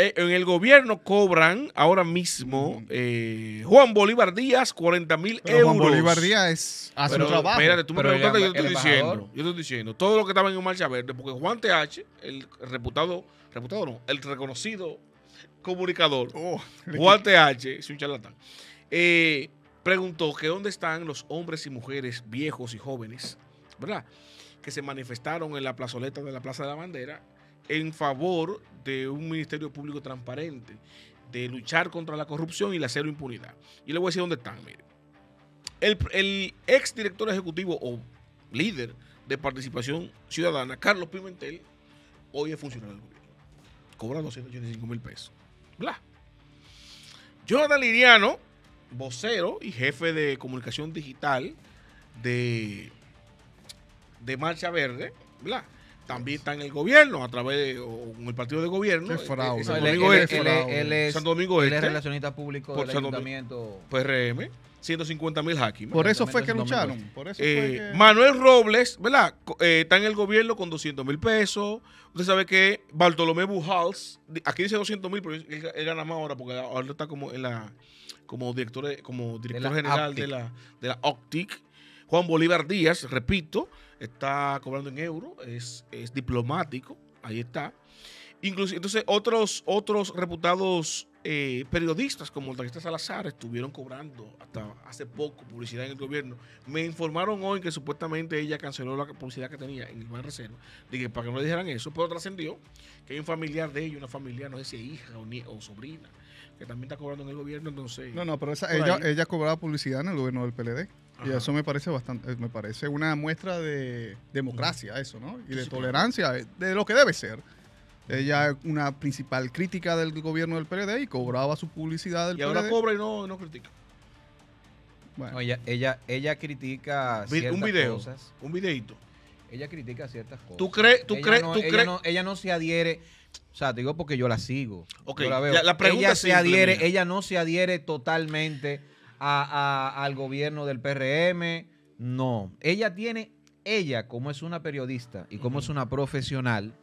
Eh, en el gobierno cobran ahora mismo eh, Juan Bolívar Díaz 40 mil euros. Juan Bolívar Díaz es, hace Pero, un trabajo. Espérate, tú me preguntaste, yo amba- estoy diciendo. Yo estoy diciendo. Todo lo que estaba en Marcha Verde, porque Juan TH, el reputado, reputado no, el reconocido comunicador, Oh, Juan TH, es un charlatán, eh, preguntó que dónde están los hombres y mujeres viejos y jóvenes, ¿verdad? Que se manifestaron en la plazoleta de la Plaza de la Bandera en favor de un ministerio público transparente, de luchar contra la corrupción y la cero impunidad. Y le voy a decir dónde están, mire. El, ex director ejecutivo o líder de participación ciudadana, Carlos Pimentel, hoy es funcionario del gobierno. Cobra 285 mil pesos. Bla. Jonathan Liriano, vocero y jefe de comunicación digital de, de Marcha Verde, bla. También está en el gobierno a través de o en el partido de gobierno. Qué fraude. Santo Domingo él- Este, él- es, Santo Domingo él es relacionista público Por del Santo ayuntamiento. PRM, 150 mil hackers. Por eso fue que lucharon. Por eso Eh, fue que... Manuel Robles, ¿verdad? Eh, está en el gobierno con 200 mil pesos. Usted sabe que Bartolomé Bujals, aquí dice 200 mil, pero él, él gana más ahora porque ahora está como en la como director, como director la general Optic. de la, de la Optic. Juan Bolívar Díaz, repito, está cobrando en euros, es, es diplomático, ahí está. Incluso, entonces, otros, otros reputados eh, periodistas como el Taxista Salazar estuvieron cobrando hasta hace poco publicidad en el gobierno. Me informaron hoy que supuestamente ella canceló la publicidad que tenía en el Ban Reserva. Dije, para que no le dijeran eso, pero trascendió que hay un familiar de ella, una familiar, no sé si hija o, o sobrina, que también está cobrando en el gobierno, entonces... No, no, pero esa- ella, ella cobraba publicidad en el gobierno del PLD. Y eso me parece bastante, eh, me parece una muestra de democracia, eso, ¿no? Y de tolerancia, eh, de lo que debe ser. Ella es una principal crítica del gobierno del PLD y cobraba su publicidad del y ahora PLD. cobra y no, no critica. Bueno, No, ella, ella, ella critica ciertas un video, cosas. un videito. Ella critica ciertas cosas. ¿Tú crees- tú Ella crees- no- tú ella crees- no- ella no se adhiere. O sea, te digo porque yo la sigo. Ok, yo la veo. la- la pregunta ella es se adhiere, ella no se adhiere totalmente a- a- al gobierno del PRM. No. Ella tiene, ella, como es una periodista y como es una profesional,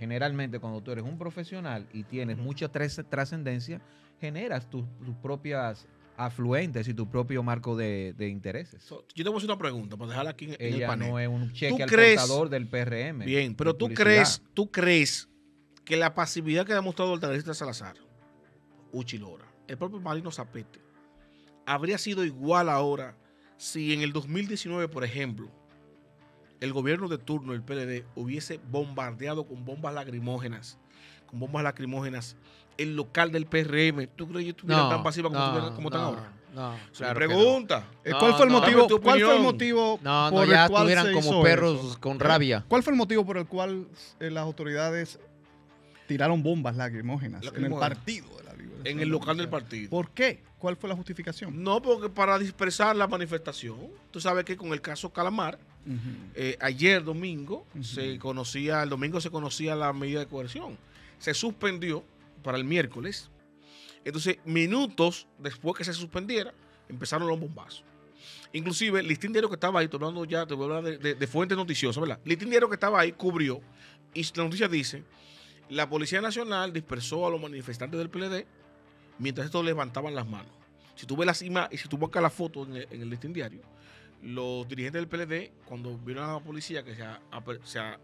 generalmente cuando tú eres un profesional y tienes mucha tras- trascendencia, generas tus, tus propias afluentes y tu propio marco de, de intereses. So, yo te voy a hacer una pregunta para dejarla aquí en, en el Ella panel. no es un cheque al crees- portador del PRM. Bien, pero tú publicidad. crees, tú crees que la pasividad que ha demostrado el taxista Salazar, Uchilora, el propio Marino Zapete, habría sido igual ahora si en el 2019, por ejemplo, el gobierno de turno, el PLD, hubiese bombardeado con bombas lacrimógenas, con bombas lacrimógenas, el local del PRM. ¿Tú crees que estuviera tan pasiva como, como están ahora? No, claro no. pregunta. eh, no, ¿Cuál fue el no. motivo? ¿Cuál fue el motivo No, no, por ya el cual estuvieran se como hizo perros eso? con rabia. ¿Cuál fue el motivo por el cual eh, las autoridades tiraron bombas lacrimógenas en el Lacrimógenas. partido En el local del partido. ¿Por qué? ¿Cuál fue la justificación? No, porque para dispersar la manifestación, tú sabes que con el caso Calamar, eh, ayer domingo se conocía, el domingo se conocía la medida de coerción. Se suspendió para el miércoles. Entonces, minutos después que se suspendiera, empezaron los bombazos. Inclusive, listín diario que estaba ahí, hablando ya, te voy a hablar de, de, de fuentes noticiosas, ¿verdad? Listín diario que estaba ahí cubrió, y la noticia dice, la Policía Nacional dispersó a los manifestantes del PLD mientras estos levantaban las manos. Si tú ves las imágenes, y si tú buscas la foto en el, en el listín diario, los dirigentes del PLD, cuando vieron a la policía que se, a- a- se, a-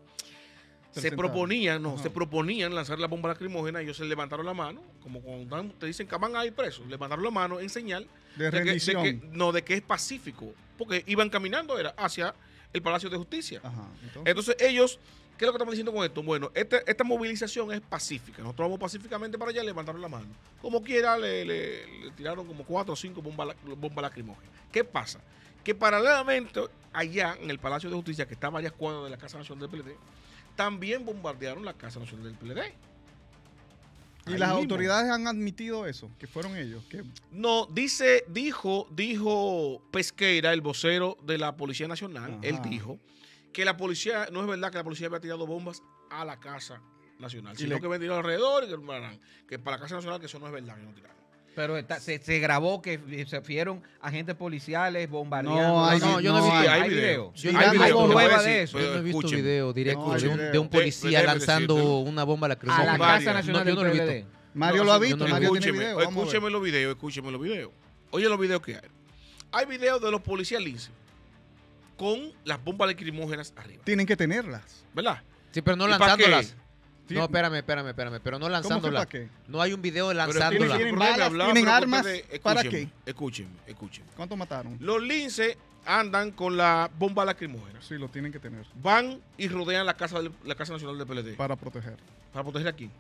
proponían, no, Ajá. se proponían lanzar la bomba lacrimógena, ellos se levantaron la mano, como cuando te dicen que van ahí presos, levantaron la mano en señal De de que, de rendición. que- no, de que es pacífico, porque iban caminando era hacia el Palacio de Justicia. Ajá. Entonces, Entonces ellos, ¿qué es lo que estamos diciendo con esto? Bueno, este- esta movilización es pacífica. Nosotros vamos pacíficamente para allá y levantaron la mano. Como quiera, le, le- le tiraron como cuatro o cinco bombas, la- bombas lacrimógenas. ¿Qué pasa? Que paralelamente, allá en el Palacio de Justicia, que está a varias cuadras de la Casa Nacional del PLD, también bombardearon la Casa Nacional del PLD. y Ahí las mismo. autoridades han admitido eso, que fueron ellos. No, dice, dijo, dijo Pesqueira, el vocero de la Policía Nacional, Ajá. él dijo que la policía, no es verdad que la policía había tirado bombas a la Casa Nacional, sino le- que habían tirado alrededor y que, que para la Casa Nacional que eso no es verdad que no tiraron. Pero está- se, se grabó que se fueron agentes policiales bombardeando. No, hay- no, yo no he visto- hay hay video. video. Sí, hay hay video, a prueba de eso. Yo no he visto escuchen. video directo No, de un, de policía lanzando una bomba a la lacrimógena. Bombaria. Casa Nacional No, yo no lo he visto. Mario No, lo ha visto, yo no- Mario tiene escúcheme, video. a los videos, escúcheme los videos. Oye los videos que hay. Hay videos de los policías lince con las bombas lacrimógenas arriba, Tienen que tenerlas. ¿verdad? Sí, pero no ¿Y pa' lanzándolas. Sí. No, espérame, espérame, espérame. Pero no ¿Cómo que lanzándolas. para qué? No hay un video de Pero lanzándolas. tienen- balas, armas, ¿para qué? Escúchenme, escúchenme. ¿Cuánto mataron? Los linces andan con la bomba lacrimógena. Sí, lo tienen que tener Van y rodean la casa, la casa Nacional del PLD. para proteger. Para proteger aquí.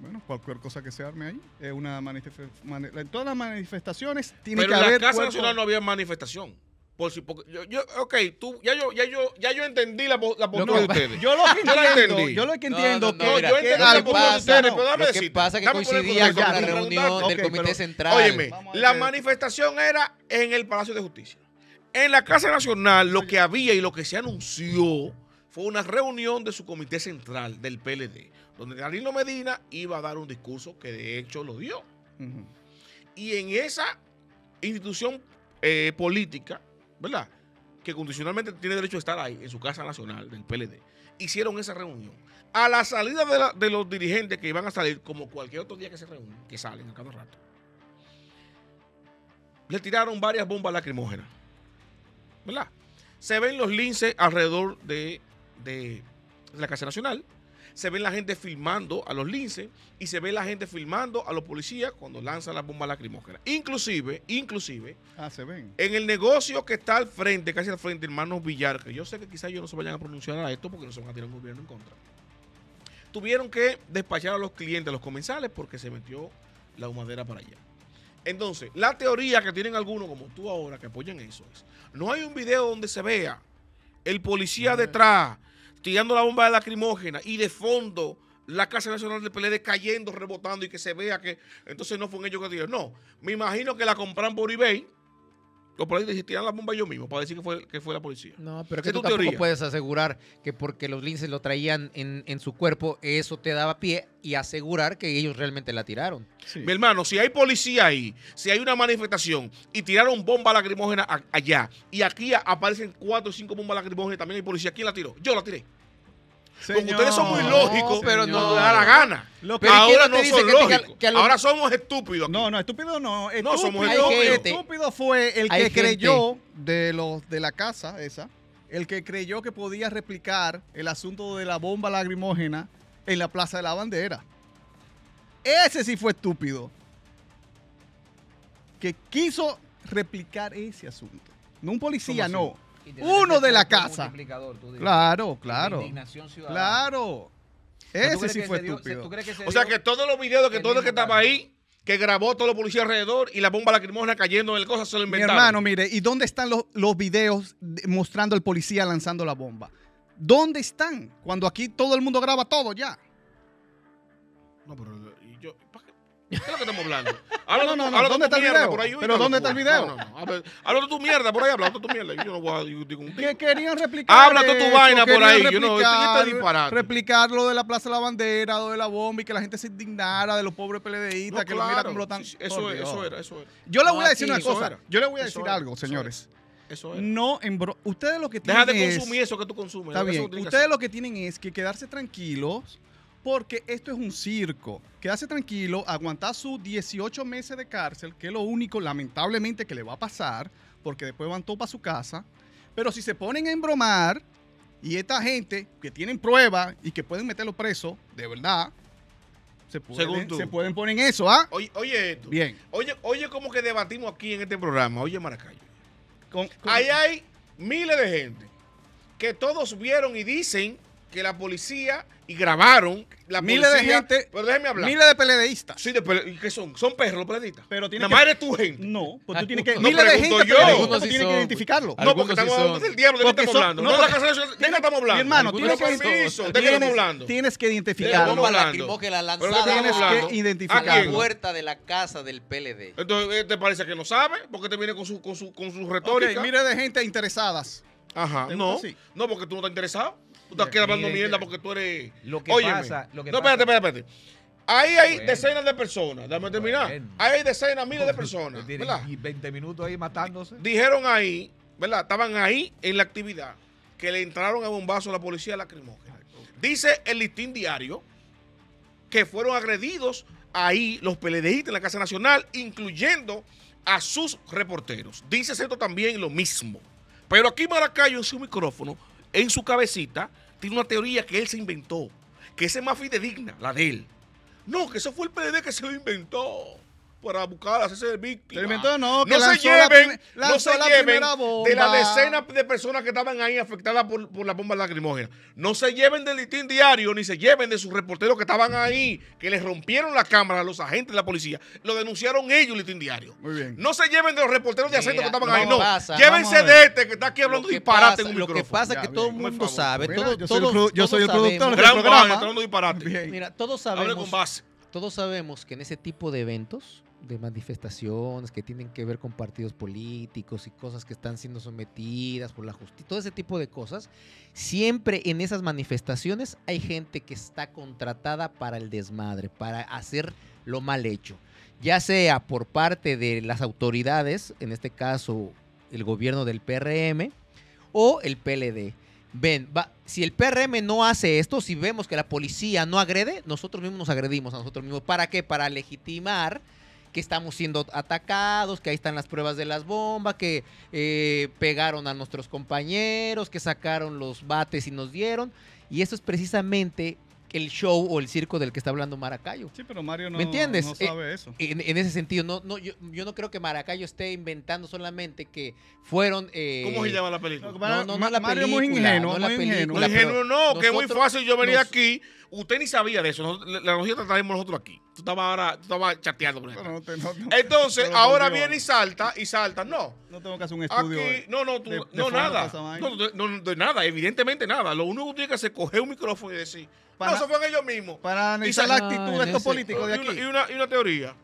Bueno, cualquier cosa que se arme ahí es una manifestación. En todas las manifestaciones tiene Pero que en la haber. Casa cuerpo- Nacional no había manifestación. Por si, porque yo, yo, ok, tú, ya yo, ya yo, ya yo entendí la, la postura de que- ustedes. yo lo que Yo la entiendo, entendí. yo lo que entiendo no, no, que, No, mira, yo que entendí la que postura de pasa- ustedes, pero que decirte. pasa es que Dame coincidía con la reunión del Comité pero- Central. Óyeme, la manifestación era en el Palacio de Justicia. En la Casa Nacional lo que había y lo que se anunció fue una reunión de su comité central del PLD, donde Danilo Medina iba a dar un discurso que de hecho lo dio. Y en esa institución eh, política, ¿verdad? Que condicionalmente tiene derecho a estar ahí, en su Casa Nacional del PLD, hicieron esa reunión. A la salida de, los dirigentes que iban a salir, como cualquier otro día que se reúnen, que salen a cada rato, le tiraron varias bombas lacrimógenas. ¿Verdad? Se ven los linces alrededor de, de la Casa Nacional. Se ven la gente filmando a los linces y se ve la gente filmando a los policías cuando lanzan las bombas lacrimógenas. Inclusive, inclusive, Ah, se ven. en el negocio que está al frente, casi al frente, hermanos Villar, que yo sé que quizás ellos no se vayan a pronunciar a esto porque no se van a tirar un gobierno en contra. Tuvieron que despachar a los clientes, a los comensales, porque se metió la humadera para allá. Entonces, la teoría que tienen algunos, como tú ahora, que apoyan eso, es, no hay un video donde se vea el policía detrás tirando la bomba de lacrimógena y de fondo la Casa Nacional del PLD cayendo, rebotando y que se vea que entonces no fueron ellos que tiraron. No, me imagino que la compraron por o por ahí tiran la bomba ellos mismos para decir que fue, que fue la policía. No, pero que tú tampoco teoría. puedes asegurar que porque los linces lo traían en, en su cuerpo, eso te daba pie y asegurar que ellos realmente la tiraron. Sí. Mi hermano, si hay policía ahí, si hay una manifestación y tiraron bomba lacrimógena a- allá y aquí aparecen cuatro o cinco bombas lacrimógenas también hay policía, ¿quién la tiró? Yo la tiré. Porque Señor, ustedes son muy lógicos, pero no señor. da la gana. Lo Pero ¿y Ahora no no son que lógicos. que Ahora somos estúpidos. aquí. No, no, estúpido no. Estúpido, No, somos gente- estúpido fue el que creyó de los de la casa esa, el que creyó que podía replicar el asunto de la bomba lacrimógena en la Plaza de la Bandera. Ese sí fue estúpido. Que quiso replicar ese asunto. No un policía, ¿Cómo no. Uno de la casa. Claro, claro. Indignación ciudadana. Claro. Pero ¿tú Ese sí fue se dio- se- estúpido. ¿tú crees que se O sea que todos los videos de que todo el que estaba ahí, que grabó todos los policías alrededor y la bomba lacrimógena cayendo en el cosa, se lo Mi inventaron. hermano, mire, ¿y dónde están los, los videos de- mostrando al policía lanzando la bomba? ¿Dónde están? Cuando aquí todo el mundo graba todo ya. No, pero y yo, ¿para qué? ¿Qué es lo que estamos hablando? Habla No, no, no, ¿dónde está el video? por ahí, Pero ¿dónde está el video? No, no, no. Habla, tu mierda por ahí, habla tu mierda. Yo no voy a discutir contigo. Que querían replicar. Habla tu vaina por ahí, yo no, esto- replicar- esto es disparate. Replicar lo de la Plaza de la Bandera, lo de la bomba y que la gente se indignara de los pobres PLDistas, que lo mira como lo sí, eso, eso era, eso era. Yo le voy a decir aquí, una cosa. Yo le voy a decir algo, señores. Eso era. No, embro- ustedes lo que tienen Deja de es- consumir eso que tú consumes. Está bien. Ustedes lo que tienen es que quedarse tranquilos porque esto es un circo. Quedarse tranquilo, aguantar sus 18 meses de cárcel, que es lo único, lamentablemente, que le va a pasar, porque después van todos para su casa. Pero si se ponen a embromar y esta gente que tienen pruebas y que pueden meterlo preso, de verdad, se Según pueden, tú. se pueden poner en eso, ¿ah? Oye, oye esto. Bien. Oye, oye, como que debatimos aquí en este programa. Oye, Maracayo. Con- con- Ahí hay miles de gente que todos vieron y dicen que la policía y grabaron la Miles de gente- Pero déjeme hablar. miles de PLDistas. Sí, de pele- ¿y qué son? Son perros los periodistas. Pero tiene Nada que- más eres tu gente. No, pues tú tienes que. no miles de pregunto gente yo. Algunos sí que identificarlo. No, porque estamos hablando del diablo. ¿De qué estamos hablando? no, de la porque- Casa Nacional. ¿De qué estamos hablando? Mi hermano, tienes que, permiso, ¿De qué estamos hablando? tienes que ¿De qué identificarlo. bomba lacrimógena ¿Pero de qué lanzada Tienes que ¿A identificarlo. a la puerta de la casa del PLD. Entonces, ¿te parece que no sabe? Porque te viene con su, con su, con su retórica. mire de gente interesadas. Ajá, ¿Te no. No, porque tú no estás interesado. Tú estás aquí mierda porque tú eres. Lo que Óyeme. pasa- lo que no, espérate, espérate, espérate. Ahí hay Bueno. decenas de personas. Déjame terminar. Bueno. Ahí hay decenas, miles de personas. ¿Verdad? 20 minutos ahí matándose. Dijeron ahí, ¿verdad? Estaban ahí en la actividad que le entraron a bombazo a la policía lacrimógena. Dice el listín diario que fueron agredidos ahí los PLDistas en la Casa Nacional, incluyendo a sus reporteros. Dice esto también lo mismo. Pero aquí Maracayo en su micrófono, en su cabecita, tiene una teoría que él se inventó, que esa es más fidedigna, la de él. No, que eso fue el PLD que se lo inventó para buscar hacerse de víctima. Se inventó, no, que no se la lleven, no se la lleven de la decena de personas que estaban ahí afectadas por, por la bomba lacrimógena. No se lleven del listín diario, ni se lleven de sus reporteros que estaban ahí, que les rompieron la cámara a los agentes de la policía. Lo denunciaron ellos, listín diario. Muy bien. No se lleven de los reporteros de acento que estaban ahí, no. pasa- Llévense de este que está aquí hablando Lo que disparate pasa- en un Lo que micrófono. pasa es Ya, que todo el mundo favor. sabe, Mira, todo- yo soy produ- yo soy el productor del Gran programa. Mira, todos Hable con sabemos, base. todos sabemos que en ese tipo de eventos, de manifestaciones que tienen que ver con partidos políticos y cosas que están siendo sometidas por la justicia, todo ese tipo de cosas, siempre en esas manifestaciones hay gente que está contratada para el desmadre, para hacer lo mal hecho, ya sea por parte de las autoridades, en este caso el gobierno del PRM o el PLD. Ven, va, si el PRM no hace esto, si vemos que la policía no agrede, nosotros mismos nos agredimos a nosotros mismos. ¿Para qué? Para legitimar que estamos siendo atacados, que ahí están las pruebas de las bombas, que eh, pegaron a nuestros compañeros, que sacaron los bates y nos dieron. Y eso es precisamente el show o el circo del que está hablando Maracayo. Sí, pero Mario no, ¿Me entiendes? no Eh, sabe eso. En, en ese sentido, no, no, yo, yo no creo que Maracayo esté inventando solamente que fueron... eh, ¿Cómo se llama la película? No, No, no, no la Mario es muy película, ingenuo, no la muy película. ingenuo. No, ingenuo no, que es muy nosotros- fácil. Yo venía nos- aquí, usted ni sabía de eso. Nosotros- la la traemos nosotros aquí. Tú estabas ahora, tú estabas chateando con. No, no te- no- no- Entonces, ahora viene y salta, y salta. No, No tengo que hacer un estudio. aquí, de- no, no, tú, de- de no, fuera nada. No, no, no, de nada, evidentemente nada. Lo único que tiene que hacer es coger un micrófono y decir, Para- no, eso fue ellos mismos. Para analizar la actitud de estos políticos de y, una, aquí. y, una, y una teoría.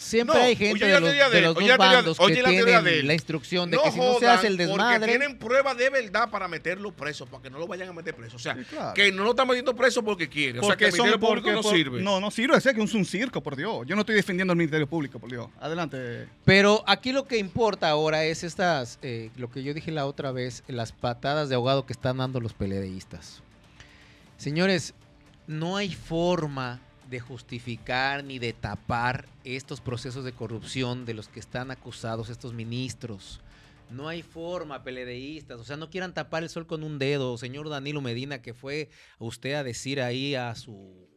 Siempre No, hay gente de la los, de los dos la bandos que la tienen él. la instrucción de No que si no se hace el porque desmadre... tienen pruebas de verdad para meterlo preso, para que no lo vayan a meter preso. O sea, Sí, claro. que no lo están metiendo preso porque quiere. O sea, que el son- Ministerio Público porque no por- sirve. No, no sirve. Ese que es un circo, por Dios. Yo no estoy defendiendo al Ministerio Público, por Dios. Adelante. Pero aquí lo que importa ahora es estas, eh, lo que yo dije la otra vez, las patadas de ahogado que están dando los peledeístas. Señores, no hay forma de justificar ni de tapar estos procesos de corrupción de los que están acusados estos ministros. No hay forma, peledeístas. O sea, no quieran tapar el sol con un dedo. Señor Danilo Medina, que fue usted a decir ahí a su,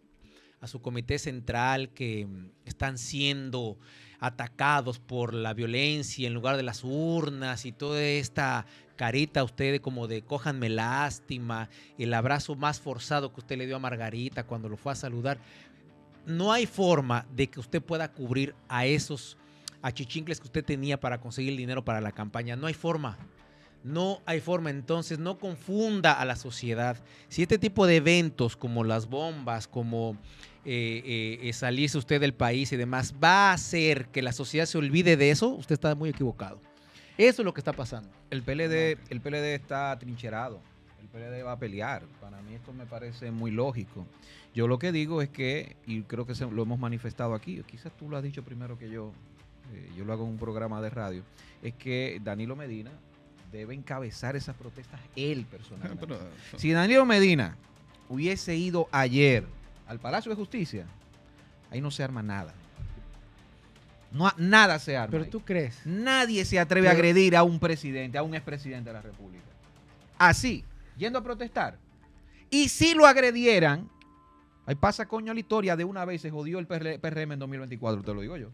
a su comité central que mm, están siendo atacados por la violencia en lugar de las urnas y toda esta carita usted como de cójanme lástima, el abrazo más forzado que usted le dio a Margarita cuando lo fue a saludar. No hay forma de que usted pueda cubrir a esos achichincles que usted tenía para conseguir el dinero para la campaña. No hay forma. No hay forma. Entonces, no confunda a la sociedad. Si este tipo de eventos como las bombas, como eh, eh, eh, salirse usted del país y demás, va a hacer que la sociedad se olvide de eso, usted está muy equivocado. Eso es lo que está pasando. El PLD, el PLD está trincherado. PLD va a pelear. Para mí esto me parece muy lógico. Yo lo que digo es que, y creo que se- lo hemos manifestado aquí, quizás tú lo has dicho primero que yo, eh, yo lo hago en un programa de radio, es que Danilo Medina debe encabezar esas protestas él personalmente. Pero, Si Danilo Medina hubiese ido ayer al Palacio de Justicia, ahí no se arma nada. No, nada se arma. Pero ahí. tú crees. Nadie se atreve a agredir a un presidente, a un expresidente de la República. Así, yendo a protestar. Y si lo agredieran, ahí pasa coño la historia, de una vez se jodió el PR PRM en 2024, te lo digo yo.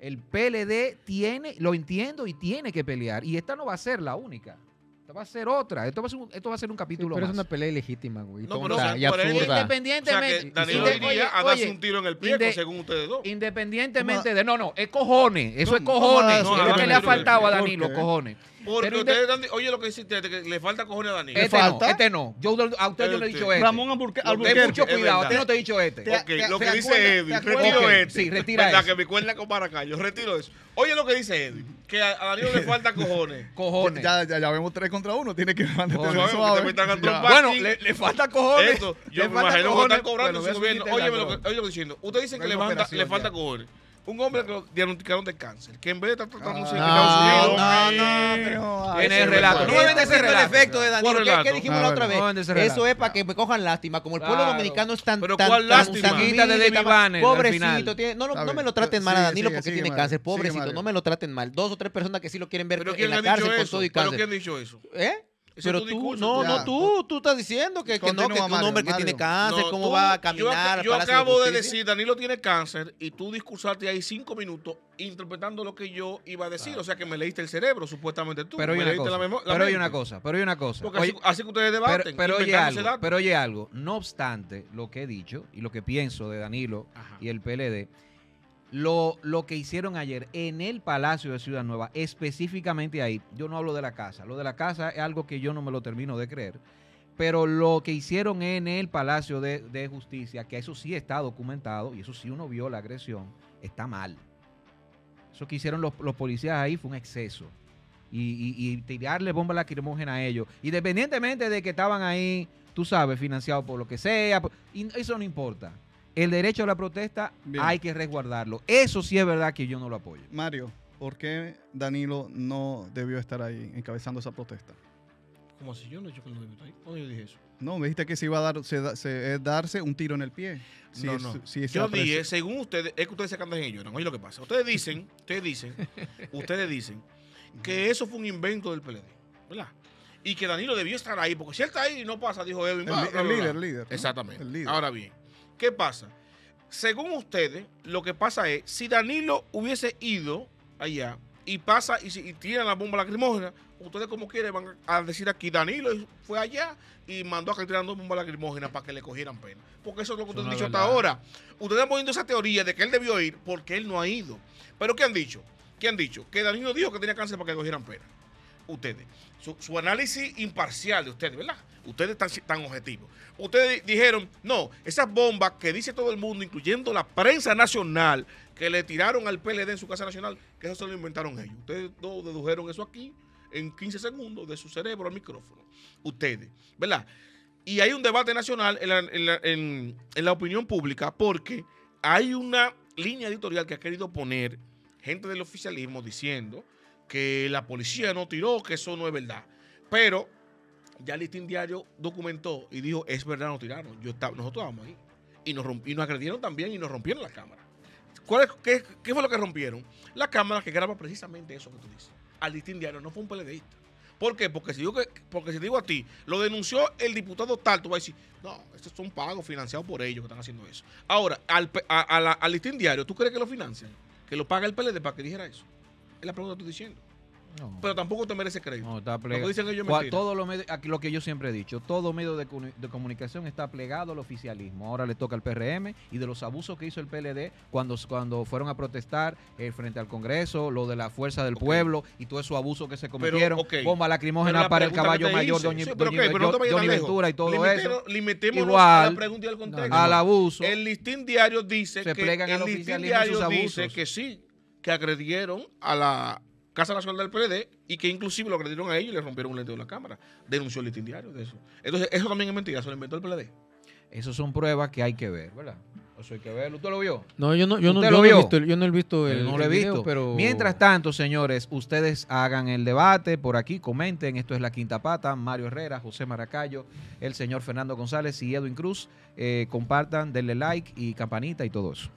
El PLD tiene, lo entiendo y tiene que pelear. Y esta no va a ser la única. Esta va a ser otra. Esto va a ser un, esto va a ser un Sí, capítulo pero es una pelea ilegítima, güey. No, tonta pero, o sea, y absurda. O sea, Independientemente. que Danilo Inde- iría oye, a darse oye, un tiro en el pie, inde- según ustedes dos. Independientemente de. No, no, es cojones. Eso No, es ¿cómo cojones. es lo que le ha faltado a ¿por Danilo, cojones. Porque pero ustedes dan- oye lo que dice usted, que le falta cojones a Danilo. Este falta? no, este no. Yo a usted yo le he dicho Este. este. Ramón Alburque- Lo que Ten Alburquerque. mucho cuidado, a ti verdad. no te he dicho este. Te- Ok, te- lo que dice Edwin, retiro Ok, este. sí, retira Verdad eso. que me cuerda con Maracayo, retiro eso. Oye lo que dice Edwin, que a, a Danilo le falta cojones. Cojones. Ya, ya, ya vemos tres contra uno. Tiene que trompa. bueno, le, le falta cojones. Esto, yo Le me falta imagino que están cobrando Bueno, su gobierno. Oye, lo que, que diciendo. Ustedes dicen que le falta, cojones. Un hombre que lo diagnosticaron de cáncer, que en vez de estar tratándose en Ah, Estados No, Unidos, no, no, pero- ese el relato. No me ese es el relato. efecto de Danilo. ¿Cuál ¿Qué, relato? qué dijimos Ah, la otra bueno. No vez? relato. Eso es para que me cojan lástima. Como el pueblo Claro. dominicano es tan. Pero tan, ¿cuál lástima? Pobrecito. no, no me lo traten mal a Danilo porque tiene cáncer. Pobrecito. No me lo traten mal. Dos o tres personas que sí lo quieren ver ¿Pero en la cárcel con todo y ¿Pero cáncer. quién ha dicho eso? ¿Eh? Pero tú, discurso, no, ya. no, tú, tú estás diciendo que, que no, que, un Mario, hombre que tiene cáncer, No, ¿cómo tú- va a caminar? Yo acabo de Justicia? decir, Danilo tiene cáncer y tú discursaste ahí cinco minutos interpretando lo que yo iba a decir. O sea que me leíste el cerebro, supuestamente tú. Pero hay una leíste cosa. la la Pero hay una cosa. Pero hay una cosa. Porque Oye, así, así que ustedes debaten. pero, pero oye algo, pero oye algo. No obstante, lo que he dicho y lo que pienso de Danilo Ajá. y el PLD, lo, lo que hicieron ayer en el Palacio de Ciudad Nueva, específicamente ahí, yo no hablo de la casa. Lo de la casa es algo que yo no me lo termino de creer. Pero lo que hicieron en el Palacio de, de Justicia, que eso sí está documentado y eso sí uno vio la agresión, está mal. Eso que hicieron los, los policías ahí fue un exceso. Y, y- y tirarle bomba lacrimógena a ellos. Independientemente de que estaban ahí, tú sabes, financiados por lo que sea. eso no importa. El derecho a la protesta Bien. hay que resguardarlo. Eso sí es verdad que yo no lo apoyo. Mario, ¿por qué Danilo no debió estar ahí encabezando esa protesta? ¿Cómo así? Yo no he dicho que no debí estar ahí. ¿Cuándo yo dije eso? No, me dijiste que se iba a dar, se da- se- es darse un tiro en el pie. Si no, es- no. si yo dije, según ustedes, es que ustedes se cantan y lloran. Oye lo que pasa. Ustedes dicen, ustedes dicen, ustedes dicen que eso fue un invento del PLD, ¿verdad? Y que Danilo debió estar ahí, porque si él está ahí y no pasa, dijo Edwin. El, bla, líder, el líder. ¿no? Exactamente. El líder. Ahora bien, ¿qué pasa? Según ustedes, lo que pasa es, si Danilo hubiese ido allá y pasa y, y tiran la bomba lacrimógena, ustedes como quieren van a decir aquí, Danilo fue allá y mandó a que tiraran dos bombas lacrimógenas para que le cogieran pena. Porque eso es lo que ustedes han dicho hasta ahora. Ustedes han poniendo esa teoría de que él debió ir porque él no ha ido. Pero ¿qué han dicho? ¿Qué han dicho? Que Danilo dijo que tenía cáncer para que le cogieran pena. Ustedes. Su, análisis imparcial de ustedes, ¿verdad? Ustedes están, tan objetivos. Ustedes dijeron, no, esas bombas que dice todo el mundo, incluyendo la prensa nacional, que le tiraron al PLD en su casa nacional, que eso se lo inventaron ellos. Ustedes dos dedujeron eso aquí en 15 segundos de su cerebro al micrófono. Ustedes, ¿verdad? Y hay un debate nacional en la, en la- en la opinión pública porque hay una línea editorial que ha querido poner gente del oficialismo diciendo que la policía no tiró, que eso no es verdad. Pero ya el listín diario documentó y dijo, es verdad, no tiraron. Yo nosotros estábamos ahí. Y nos, romp- y nos agredieron también y nos rompieron la cámara. ¿Cuál es- qué, fue lo que rompieron? La cámara que graba precisamente eso que tú dices. Al listín diario no fue un PLDista. ¿Por qué? Porque si, digo que, porque si digo a ti, lo denunció el diputado tal, tú vas a decir, no, estos son pagos financiados por ellos que están haciendo eso. Ahora, al, a- al listín diario, ¿tú crees que lo financian? Que lo paga el PLD para que dijera eso. Es la pregunta que estoy diciendo. No. Pero tampoco te merece crédito. No, está Lo que plegado. dicen ellos todo lo, medio- aquí lo que yo siempre he dicho, todo medio de, comu- de comunicación está plegado al oficialismo. Ahora le toca al PRM y de los abusos que hizo el PLD cuando, cuando fueron a protestar eh, frente al Congreso, lo de la fuerza del pueblo y todos esos abusos que se cometieron, ok. bomba Pero lacrimógena la para el caballo mayor, doña, sí, pero doña- ok, pero no te vayas doña tan lejos. Ventura y todo Limitero- eso, Limitémonos Igual. a la pregunta y al contexto. No, no. al abuso. El listín diario dice Se que el listín diario sus dice que sí, que agredieron a la Casa Nacional del PLD y que inclusive lo agredieron a ellos y le rompieron un lente de la cámara. Denunció el listín diario de eso. Entonces, eso también es mentira, se lo inventó el PLD. Esas son pruebas que hay que ver, ¿verdad? Eso hay que verlo. ¿Usted lo vio? No, yo no, yo no, ¿Usted yo lo no he vio? visto, yo no he visto el, no lo he video, visto. pero Mientras tanto, señores, ustedes hagan el debate por aquí, comenten. Esto es La Quinta Pata, Mario Herrera, José Maracayo, el señor Fernando González y Edwin Cruz. Eh, compartan, denle like y campanita y todo eso.